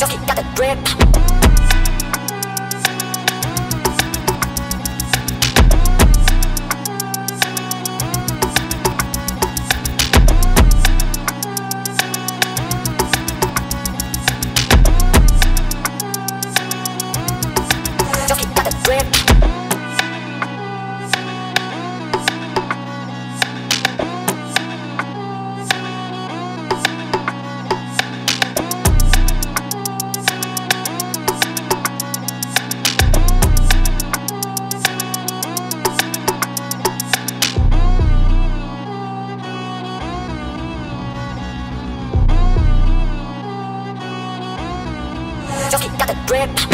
Just got the drip. the grip.